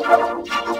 Música